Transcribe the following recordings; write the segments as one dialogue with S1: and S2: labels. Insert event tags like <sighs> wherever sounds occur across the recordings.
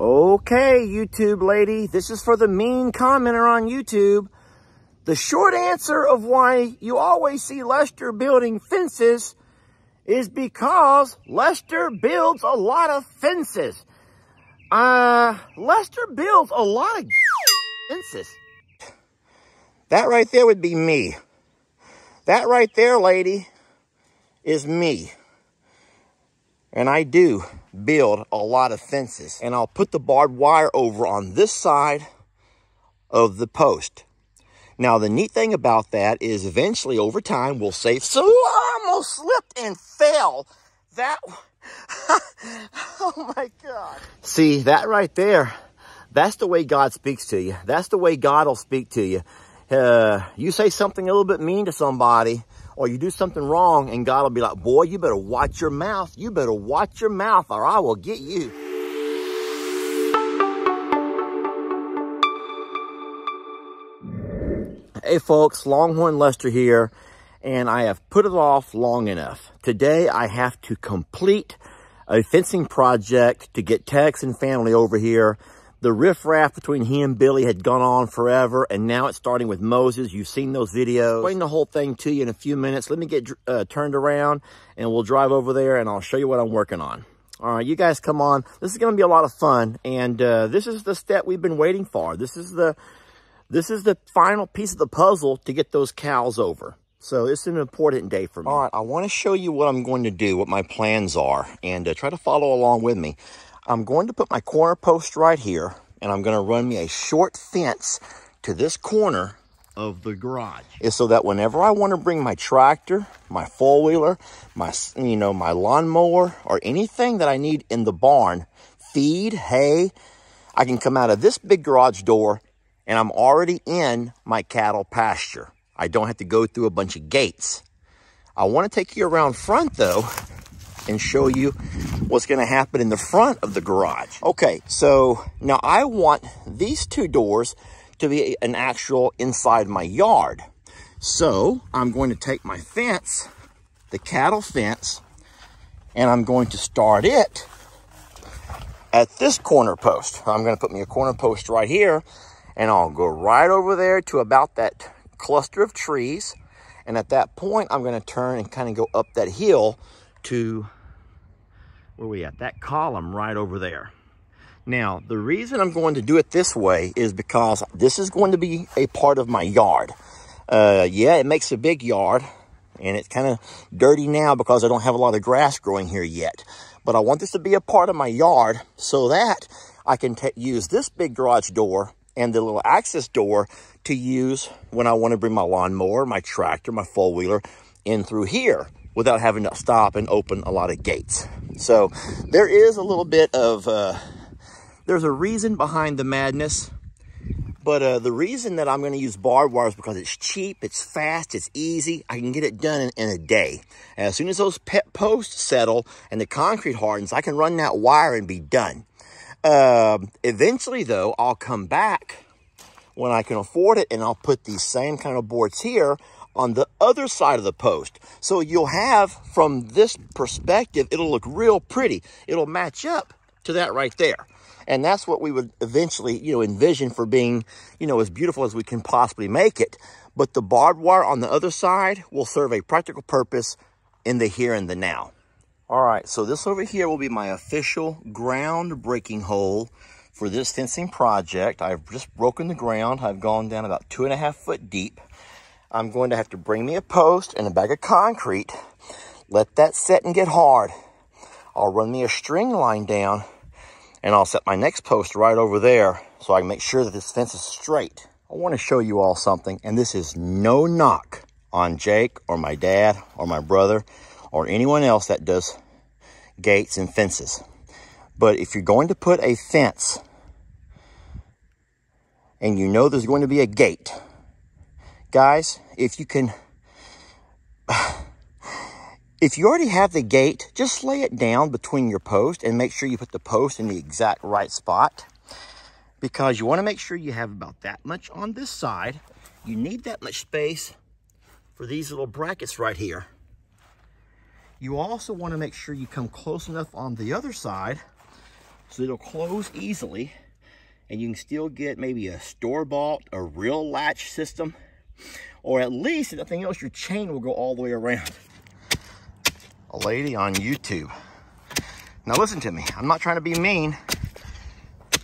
S1: Okay, YouTube lady, this is for the mean commenter on YouTube. The short answer of why you always see Lester building fences is because Lester builds a lot of fences. Uh, Lester builds a lot of fences. That right there would be me. That right there, lady, is me. And I do build a lot of fences. And I'll put the barbed wire over on this side of the post. Now, the neat thing about that is eventually over time we'll say, so I almost slipped and fell. That, <laughs> oh my God. See, that right there, that's the way God speaks to you. That's the way God will speak to you. Uh, you say something a little bit mean to somebody, or you do something wrong and God will be like, boy, you better watch your mouth. You better watch your mouth or I will get you. Hey folks, Longhorn Lester here, and I have put it off long enough. Today I have to complete a fencing project to get Tex and family over here the riffraff between he and Billy had gone on forever, and now it's starting with Moses. You've seen those videos. I'll explain the whole thing to you in a few minutes. Let me get uh, turned around, and we'll drive over there, and I'll show you what I'm working on. All right, you guys come on. This is going to be a lot of fun, and uh, this is the step we've been waiting for. This is the this is the final piece of the puzzle to get those cows over. So it's an important day for me. All right, I want to show you what I'm going to do, what my plans are, and uh, try to follow along with me. I'm going to put my corner post right here and I'm going to run me a short fence to this corner of the garage is so that whenever I want to bring my tractor, my four-wheeler, my, you know, my lawnmower or anything that I need in the barn, feed, hay, I can come out of this big garage door and I'm already in my cattle pasture. I don't have to go through a bunch of gates. I want to take you around front though and show you what's going to happen in the front of the garage. Okay, so now I want these two doors to be an actual inside my yard. So I'm going to take my fence, the cattle fence, and I'm going to start it at this corner post. I'm going to put me a corner post right here, and I'll go right over there to about that cluster of trees. And at that point, I'm going to turn and kind of go up that hill to where we at? That column right over there. Now, the reason I'm going to do it this way is because this is going to be a part of my yard. Uh, yeah, it makes a big yard, and it's kind of dirty now because I don't have a lot of grass growing here yet. But I want this to be a part of my yard so that I can use this big garage door and the little access door to use when I want to bring my lawnmower, my tractor, my four-wheeler in through here without having to stop and open a lot of gates. So there is a little bit of, uh, there's a reason behind the madness. But uh, the reason that I'm going to use barbed wire is because it's cheap, it's fast, it's easy. I can get it done in, in a day. As soon as those pet posts settle and the concrete hardens, I can run that wire and be done. Uh, eventually, though, I'll come back when I can afford it and I'll put these same kind of boards here on the other side of the post. So you'll have, from this perspective, it'll look real pretty. It'll match up to that right there. And that's what we would eventually, you know, envision for being, you know, as beautiful as we can possibly make it. But the barbed wire on the other side will serve a practical purpose in the here and the now. All right, so this over here will be my official ground breaking hole for this fencing project. I've just broken the ground. I've gone down about two and a half foot deep. I'm going to have to bring me a post and a bag of concrete, let that set and get hard. I'll run me a string line down and I'll set my next post right over there so I can make sure that this fence is straight. I want to show you all something, and this is no knock on Jake or my dad or my brother or anyone else that does gates and fences. But if you're going to put a fence and you know there's going to be a gate, guys, if you can, <sighs> if you already have the gate, just lay it down between your post and make sure you put the post in the exact right spot because you want to make sure you have about that much on this side. You need that much space for these little brackets right here. You also want to make sure you come close enough on the other side so it'll close easily and you can still get maybe a store-bought, a real latch system, or at least, if nothing else, your chain will go all the way around. A lady on YouTube. Now listen to me, I'm not trying to be mean,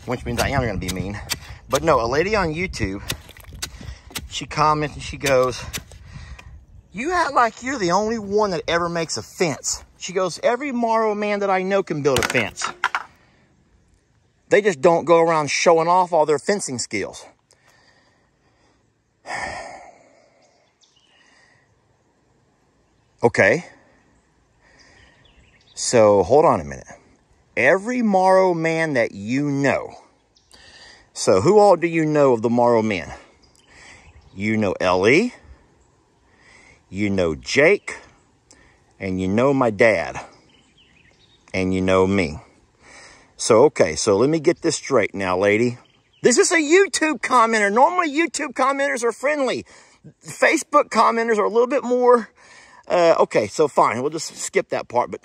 S1: which means I am gonna be mean, but no, a lady on YouTube, she comments and she goes, you act like you're the only one that ever makes a fence. She goes, every Morrow man that I know can build a fence. They just don't go around showing off all their fencing skills. Okay. So hold on a minute. Every Morrow man that you know. So who all do you know of the Morrow men? You know Ellie. You know Jake. And you know my dad. And you know me. So, okay, so let me get this straight now, lady. This is a YouTube commenter. Normally, YouTube commenters are friendly. Facebook commenters are a little bit more, uh, okay, so fine. We'll just skip that part. But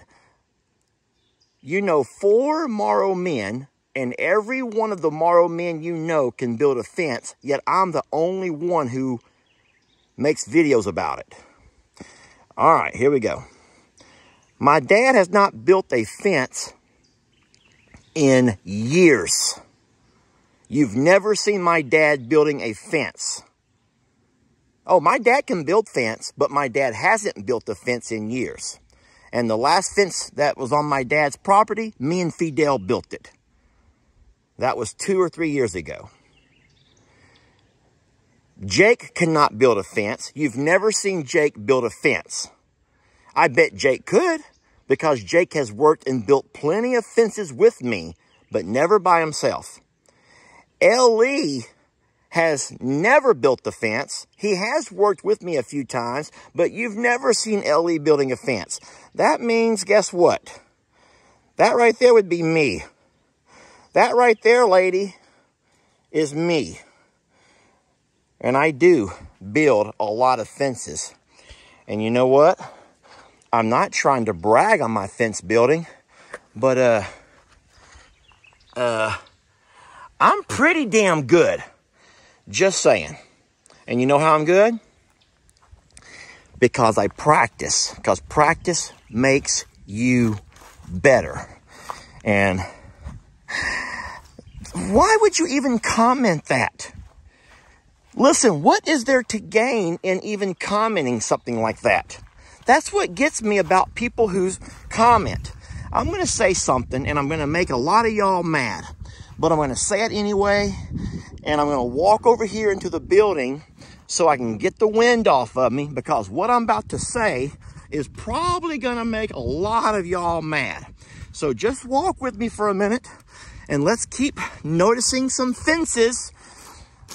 S1: you know four Morrow men, and every one of the Morrow men you know can build a fence, yet I'm the only one who makes videos about it. All right, here we go. My dad has not built a fence in years. You've never seen my dad building a fence. Oh, my dad can build fence, but my dad hasn't built a fence in years. And the last fence that was on my dad's property, me and Fidel built it. That was two or three years ago. Jake cannot build a fence. You've never seen Jake build a fence. I bet Jake could because Jake has worked and built plenty of fences with me, but never by himself. L.E. has never built the fence. He has worked with me a few times, but you've never seen L.E. building a fence. That means, guess what? That right there would be me. That right there, lady, is me. And I do build a lot of fences. And you know what? I'm not trying to brag on my fence building, but uh, uh, I'm pretty damn good. Just saying. And you know how I'm good? Because I practice. Because practice makes you better. And why would you even comment that? Listen, what is there to gain in even commenting something like that? That's what gets me about people who comment. I'm going to say something and I'm going to make a lot of y'all mad, but I'm going to say it anyway. And I'm going to walk over here into the building so I can get the wind off of me because what I'm about to say is probably going to make a lot of y'all mad. So just walk with me for a minute and let's keep noticing some fences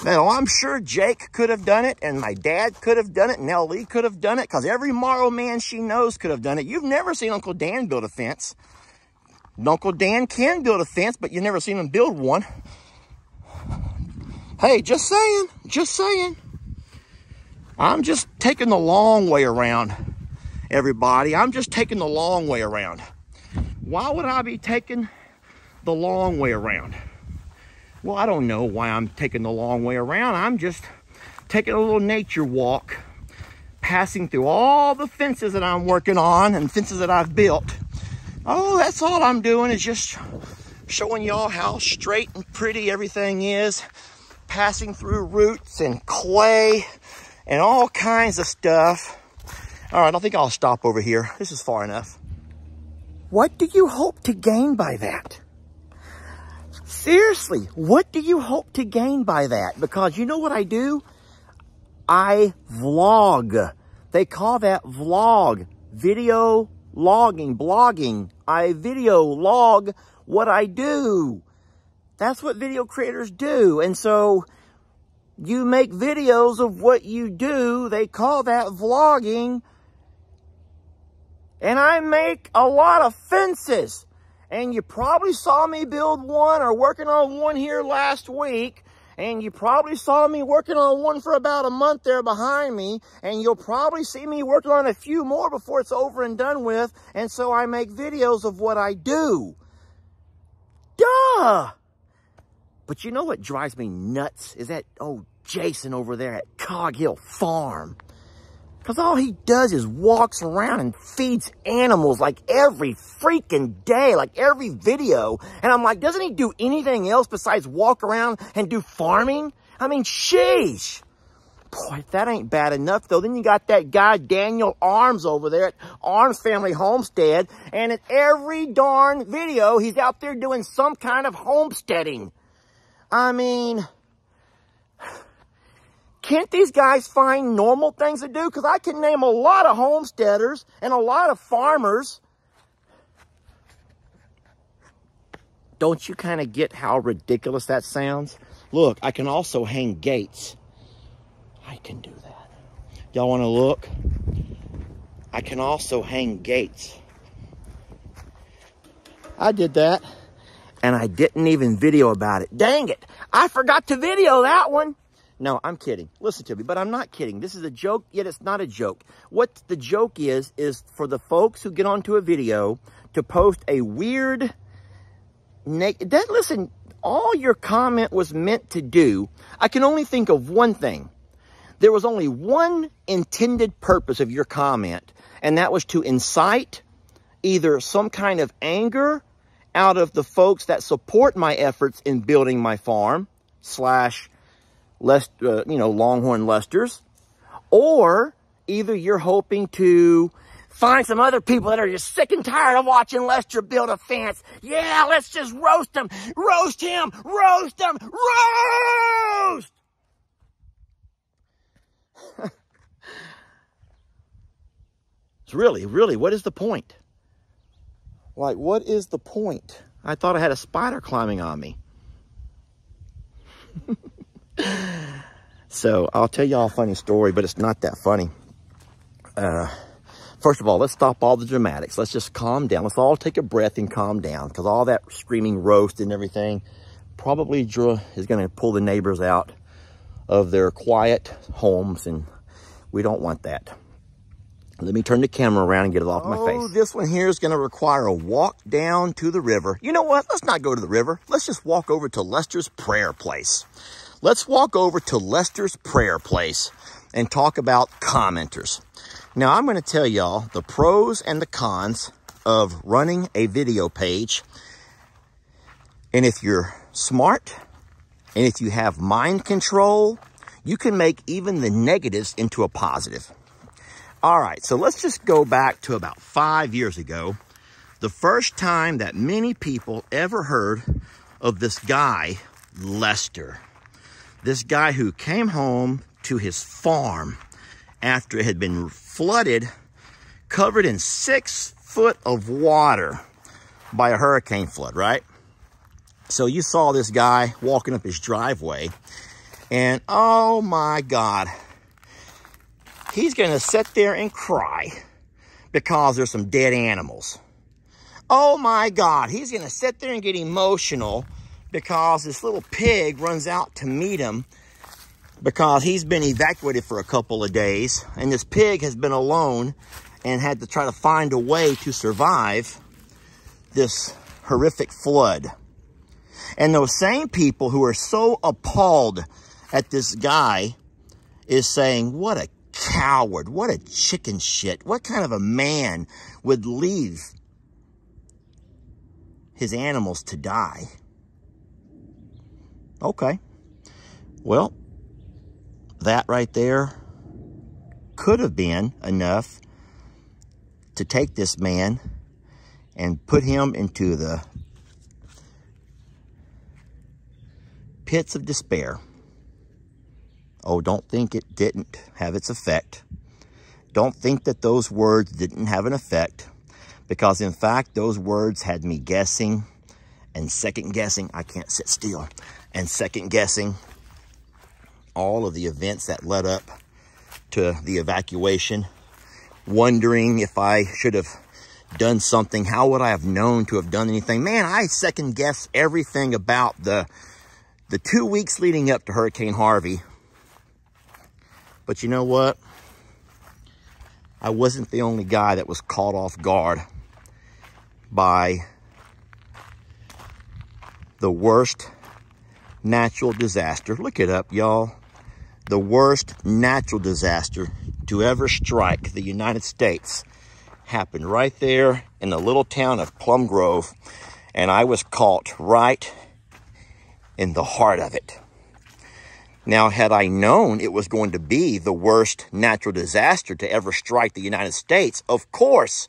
S1: now, I'm sure Jake could have done it, and my dad could have done it, and Lee could have done it, because every Morrow man she knows could have done it. You've never seen Uncle Dan build a fence. Uncle Dan can build a fence, but you've never seen him build one. Hey, just saying, just saying. I'm just taking the long way around, everybody. I'm just taking the long way around. Why would I be taking the long way around? Well, I don't know why I'm taking the long way around. I'm just taking a little nature walk, passing through all the fences that I'm working on and fences that I've built. Oh, that's all I'm doing is just showing y'all how straight and pretty everything is. Passing through roots and clay and all kinds of stuff. All right, I think I'll stop over here. This is far enough. What do you hope to gain by that? Seriously, what do you hope to gain by that? Because you know what I do? I vlog. They call that vlog. Video logging, blogging. I video log what I do. That's what video creators do. And so you make videos of what you do. They call that vlogging. And I make a lot of fences and you probably saw me build one or working on one here last week, and you probably saw me working on one for about a month there behind me, and you'll probably see me working on a few more before it's over and done with, and so I make videos of what I do. duh. But you know what drives me nuts is that, old Jason over there at Cog Hill Farm. Because all he does is walks around and feeds animals like every freaking day, like every video. And I'm like, doesn't he do anything else besides walk around and do farming? I mean, sheesh. Boy, if that ain't bad enough, though, then you got that guy Daniel Arms over there at Arms Family Homestead. And in every darn video, he's out there doing some kind of homesteading. I mean, can't these guys find normal things to do? Because I can name a lot of homesteaders and a lot of farmers. Don't you kind of get how ridiculous that sounds? Look, I can also hang gates. I can do that. Y'all want to look? I can also hang gates. I did that, and I didn't even video about it. Dang it! I forgot to video that one. No, I'm kidding. Listen to me, but I'm not kidding. This is a joke, yet it's not a joke. What the joke is, is for the folks who get onto a video to post a weird, that, listen, all your comment was meant to do, I can only think of one thing. There was only one intended purpose of your comment, and that was to incite either some kind of anger out of the folks that support my efforts in building my farm, slash Lest, uh, you know, Longhorn Lesters, or either you're hoping to find some other people that are just sick and tired of watching Lester build a fence. Yeah, let's just roast him, roast him, roast him, roast! <laughs> it's really, really, what is the point? Like, what is the point? I thought I had a spider climbing on me. so I'll tell y'all a funny story, but it's not that funny. Uh, first of all, let's stop all the dramatics. Let's just calm down. Let's all take a breath and calm down because all that screaming roast and everything probably is going to pull the neighbors out of their quiet homes and we don't want that. Let me turn the camera around and get it off oh, my face. this one here is going to require a walk down to the river. You know what? Let's not go to the river. Let's just walk over to Lester's prayer place. Let's walk over to Lester's prayer place and talk about commenters. Now, I'm going to tell y'all the pros and the cons of running a video page. And if you're smart and if you have mind control, you can make even the negatives into a positive. All right, so let's just go back to about five years ago. The first time that many people ever heard of this guy, Lester this guy who came home to his farm after it had been flooded, covered in six foot of water by a hurricane flood, right? So you saw this guy walking up his driveway and oh my God, he's gonna sit there and cry because there's some dead animals. Oh my God, he's gonna sit there and get emotional because this little pig runs out to meet him because he's been evacuated for a couple of days and this pig has been alone and had to try to find a way to survive this horrific flood. And those same people who are so appalled at this guy is saying, what a coward, what a chicken shit, what kind of a man would leave his animals to die? Okay. Well, that right there could have been enough to take this man and put him into the pits of despair. Oh, don't think it didn't have its effect. Don't think that those words didn't have an effect because in fact, those words had me guessing and second guessing. I can't sit still and second guessing all of the events that led up to the evacuation, wondering if I should have done something. How would I have known to have done anything? Man, I second guess everything about the, the two weeks leading up to Hurricane Harvey. But you know what? I wasn't the only guy that was caught off guard by the worst natural disaster. Look it up, y'all. The worst natural disaster to ever strike the United States happened right there in the little town of Plum Grove. And I was caught right in the heart of it. Now, had I known it was going to be the worst natural disaster to ever strike the United States, of course,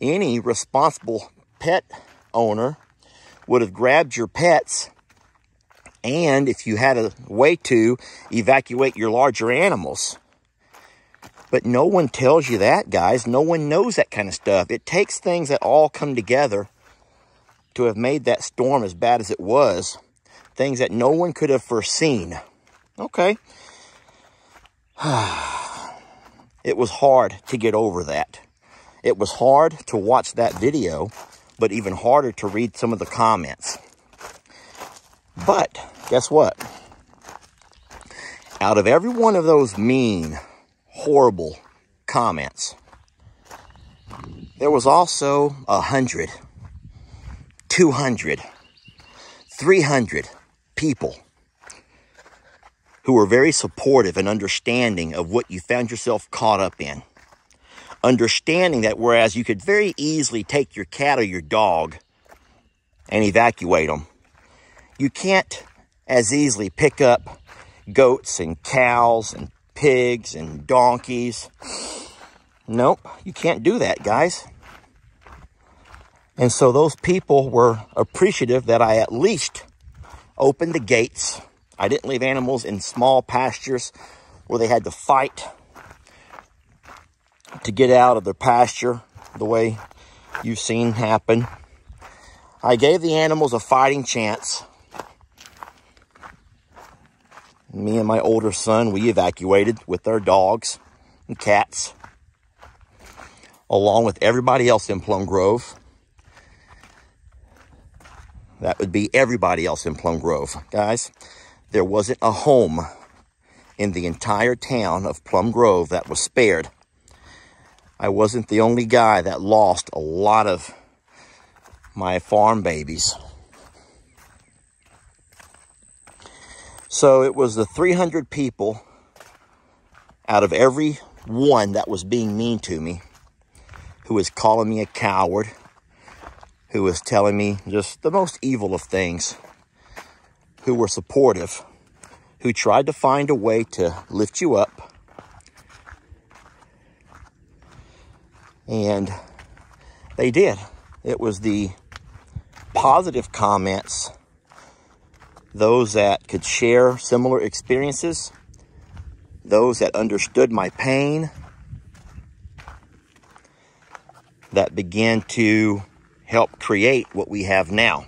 S1: any responsible pet owner would have grabbed your pets and if you had a way to evacuate your larger animals. But no one tells you that, guys. No one knows that kind of stuff. It takes things that all come together to have made that storm as bad as it was things that no one could have foreseen. Okay. <sighs> it was hard to get over that. It was hard to watch that video, but even harder to read some of the comments. But guess what? Out of every one of those mean, horrible comments, there was also a hundred, two hundred, three hundred people who were very supportive and understanding of what you found yourself caught up in. Understanding that whereas you could very easily take your cat or your dog and evacuate them, you can't as easily pick up goats and cows and pigs and donkeys. Nope, you can't do that, guys. And so those people were appreciative that I at least opened the gates. I didn't leave animals in small pastures where they had to fight to get out of their pasture the way you've seen happen. I gave the animals a fighting chance. Me and my older son, we evacuated with our dogs and cats, along with everybody else in Plum Grove. That would be everybody else in Plum Grove. Guys, there wasn't a home in the entire town of Plum Grove that was spared. I wasn't the only guy that lost a lot of my farm babies. So it was the 300 people out of every one that was being mean to me, who was calling me a coward, who was telling me just the most evil of things, who were supportive, who tried to find a way to lift you up. And they did. It was the positive comments, those that could share similar experiences, those that understood my pain, that began to help create what we have now.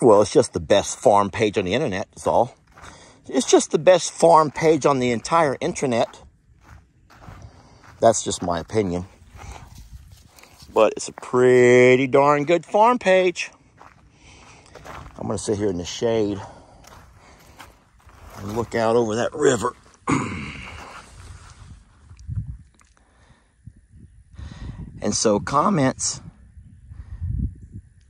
S1: Well, it's just the best farm page on the internet, that's all. It's just the best farm page on the entire internet. That's just my opinion. But it's a pretty darn good farm page. I'm going to sit here in the shade and look out over that river. And so comments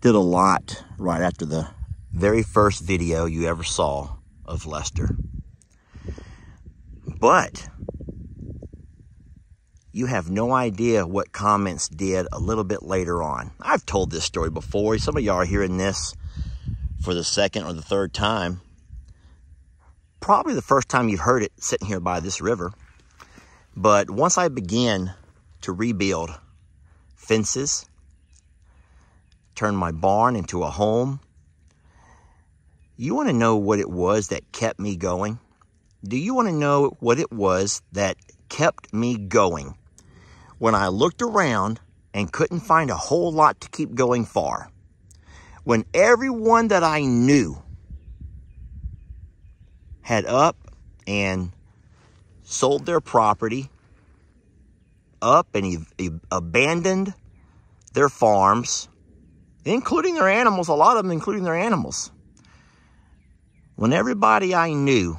S1: did a lot right after the very first video you ever saw of Lester. But you have no idea what comments did a little bit later on. I've told this story before. Some of y'all are hearing this for the second or the third time. Probably the first time you've heard it sitting here by this river. But once I began to rebuild fences, turned my barn into a home. You want to know what it was that kept me going? Do you want to know what it was that kept me going when I looked around and couldn't find a whole lot to keep going far? When everyone that I knew had up and sold their property, up and he abandoned their farms, including their animals, a lot of them including their animals. When everybody I knew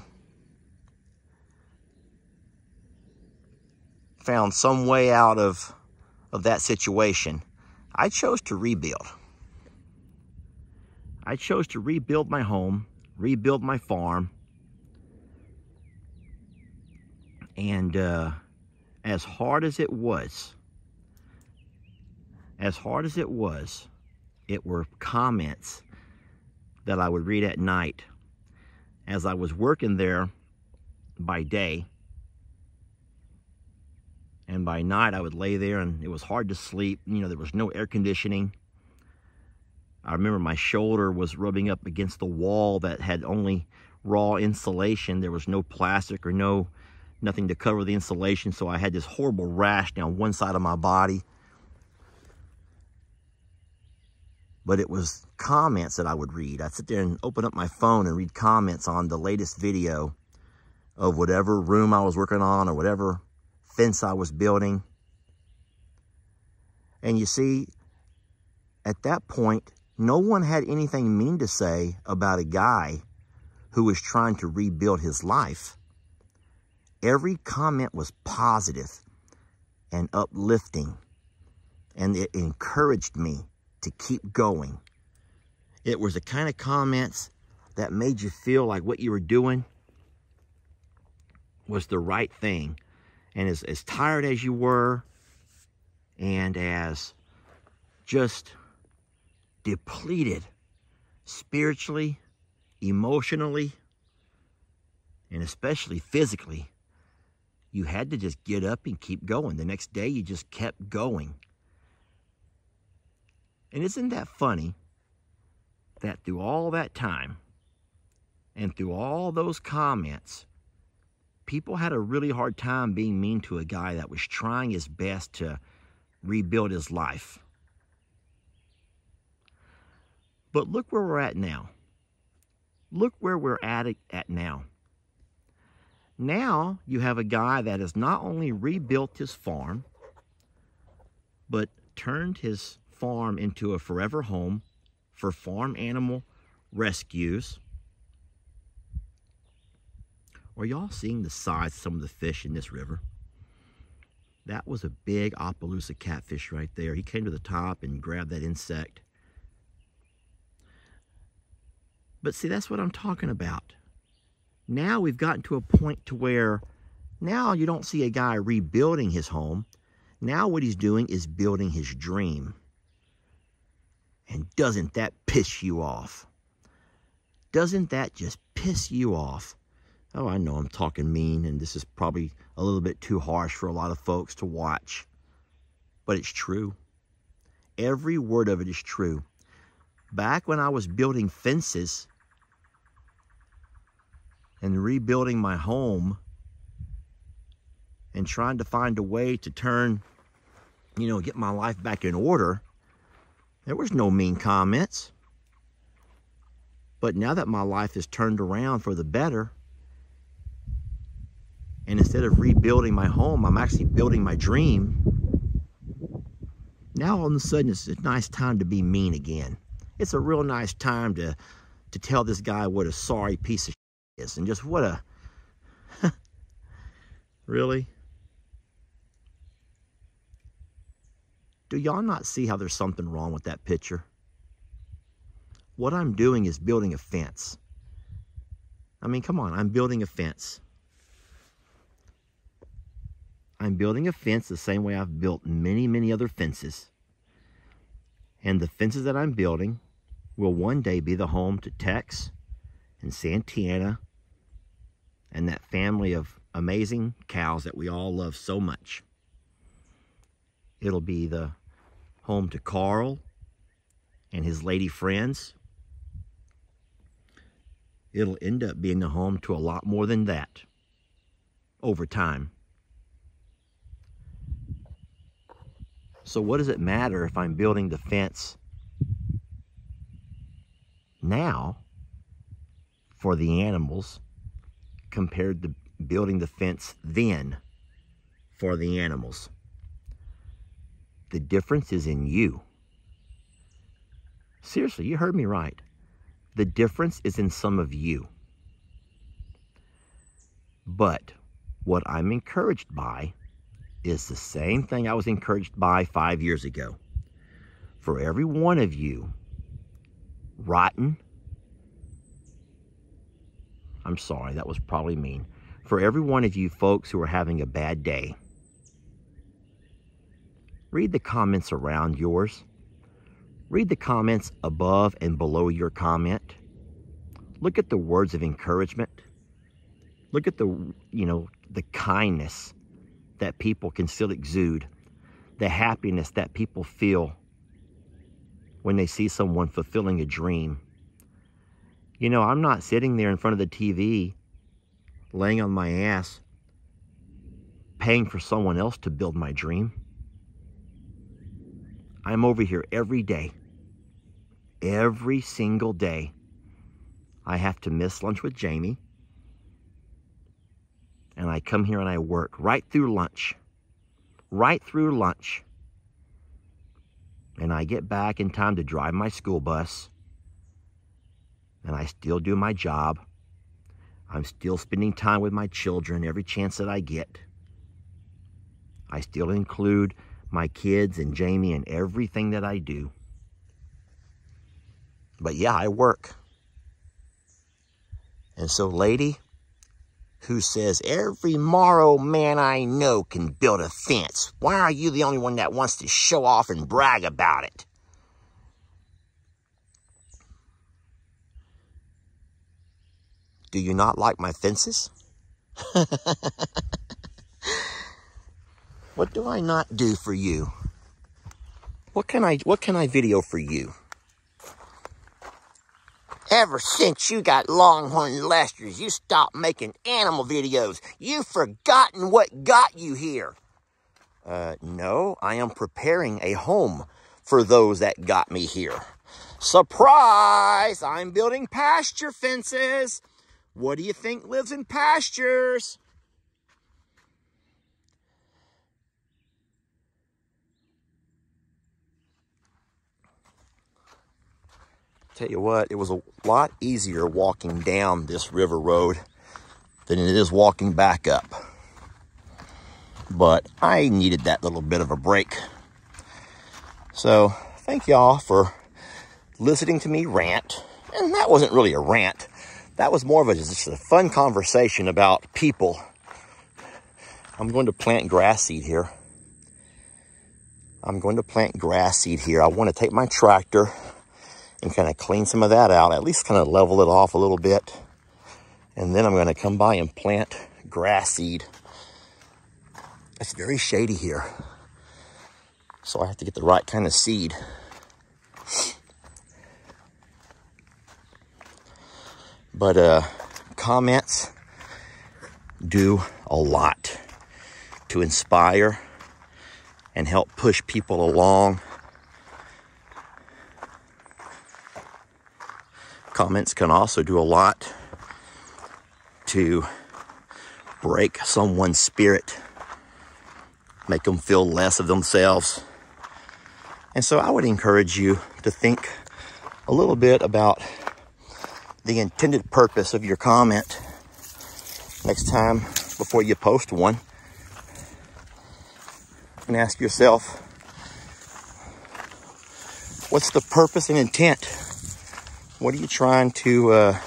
S1: found some way out of of that situation, I chose to rebuild. I chose to rebuild my home, rebuild my farm, and uh, as hard as it was, as hard as it was, it were comments that I would read at night as I was working there by day. And by night, I would lay there and it was hard to sleep. You know, there was no air conditioning. I remember my shoulder was rubbing up against the wall that had only raw insulation. There was no plastic or no nothing to cover the insulation. So I had this horrible rash down one side of my body. but it was comments that I would read. I'd sit there and open up my phone and read comments on the latest video of whatever room I was working on or whatever fence I was building. And you see, at that point, no one had anything mean to say about a guy who was trying to rebuild his life. Every comment was positive and uplifting, and it encouraged me to keep going. It was the kind of comments that made you feel like what you were doing was the right thing. And as, as tired as you were, and as just depleted spiritually, emotionally, and especially physically, you had to just get up and keep going. The next day, you just kept going. And isn't that funny that through all that time and through all those comments, people had a really hard time being mean to a guy that was trying his best to rebuild his life. But look where we're at now. Look where we're at at now. Now you have a guy that has not only rebuilt his farm, but turned his farm into a forever home for farm animal rescues. Are y'all seeing the size of some of the fish in this river? That was a big Opelousas catfish right there. He came to the top and grabbed that insect. But see, that's what I'm talking about. Now we've gotten to a point to where now you don't see a guy rebuilding his home. Now what he's doing is building his dream. And doesn't that piss you off? Doesn't that just piss you off? Oh, I know I'm talking mean, and this is probably a little bit too harsh for a lot of folks to watch. But it's true. Every word of it is true. Back when I was building fences and rebuilding my home and trying to find a way to turn, you know, get my life back in order, there was no mean comments. But now that my life is turned around for the better, and instead of rebuilding my home, I'm actually building my dream. Now all of a sudden it's a nice time to be mean again. It's a real nice time to to tell this guy what a sorry piece of and just what a <laughs> really Do y'all not see how there's something wrong with that picture? What I'm doing is building a fence. I mean, come on, I'm building a fence. I'm building a fence the same way I've built many, many other fences. And the fences that I'm building will one day be the home to Tex and Santana and that family of amazing cows that we all love so much. It'll be the home to Carl and his lady friends. It'll end up being the home to a lot more than that over time. So what does it matter if I'm building the fence now for the animals compared to building the fence then for the animals? The difference is in you. Seriously, you heard me right. The difference is in some of you. But what I'm encouraged by is the same thing I was encouraged by five years ago. For every one of you, rotten, I'm sorry, that was probably mean. For every one of you folks who are having a bad day, read the comments around yours. Read the comments above and below your comment. Look at the words of encouragement. Look at the, you know, the kindness that people can still exude, the happiness that people feel when they see someone fulfilling a dream. You know, I'm not sitting there in front of the TV, laying on my ass, paying for someone else to build my dream. I'm over here every day. Every single day. I have to miss lunch with Jamie and I come here and I work right through lunch. Right through lunch. And I get back in time to drive my school bus. And I still do my job. I'm still spending time with my children every chance that I get. I still include my kids and Jamie in everything that I do. But yeah, I work. And so, lady, who says, every Morrow man I know can build a fence. Why are you the only one that wants to show off and brag about it? Do you not like my fences? <laughs> what do I not do for you? What can I what can I video for you? Ever since you got Longhorn Lesters, you stopped making animal videos. You've forgotten what got you here. Uh, no, I am preparing a home for those that got me here. Surprise! I'm building pasture fences. What do you think lives in pastures? Tell you what, it was a lot easier walking down this river road than it is walking back up. But I needed that little bit of a break. So thank y'all for listening to me rant. And that wasn't really a rant. That was more of a, just a fun conversation about people. I'm going to plant grass seed here. I'm going to plant grass seed here. I want to take my tractor and kind of clean some of that out, at least kind of level it off a little bit. And then I'm going to come by and plant grass seed. It's very shady here. So I have to get the right kind of seed. But uh, comments do a lot to inspire and help push people along Comments can also do a lot to break someone's spirit, make them feel less of themselves. And so I would encourage you to think a little bit about the intended purpose of your comment next time before you post one. And ask yourself, what's the purpose and intent what are you trying to uh,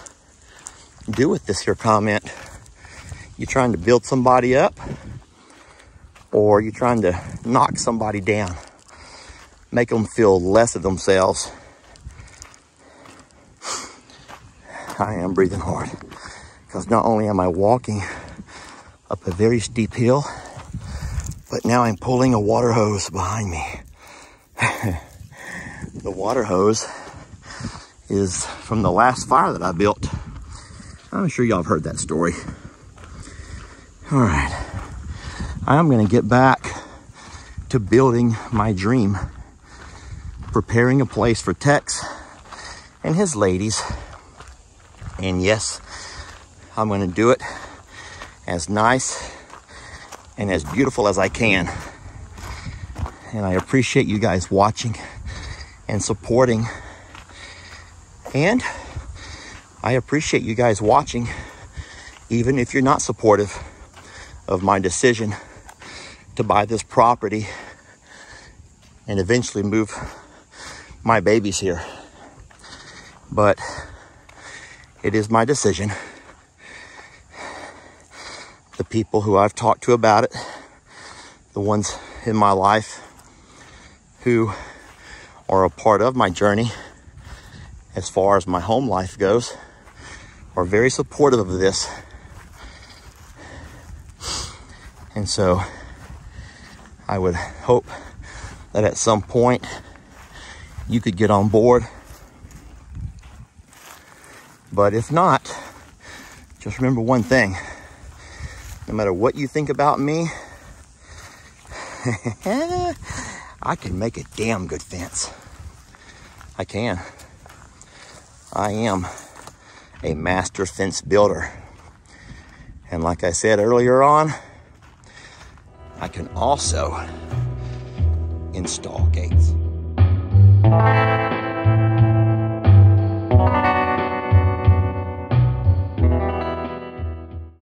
S1: do with this here comment? You trying to build somebody up or you trying to knock somebody down? Make them feel less of themselves. <laughs> I am breathing hard because not only am I walking up a very steep hill, but now I'm pulling a water hose behind me. <laughs> the water hose is from the last fire that I built. I'm sure y'all have heard that story. All right. I'm going to get back to building my dream, preparing a place for Tex and his ladies. And yes, I'm going to do it as nice and as beautiful as I can. And I appreciate you guys watching and supporting and I appreciate you guys watching, even if you're not supportive of my decision to buy this property and eventually move my babies here. But it is my decision. The people who I've talked to about it, the ones in my life who are a part of my journey as far as my home life goes, are very supportive of this. And so I would hope that at some point you could get on board. But if not, just remember one thing. No matter what you think about me, <laughs> I can make a damn good fence. I can. I am a master fence builder. And like I said earlier on, I can also install gates.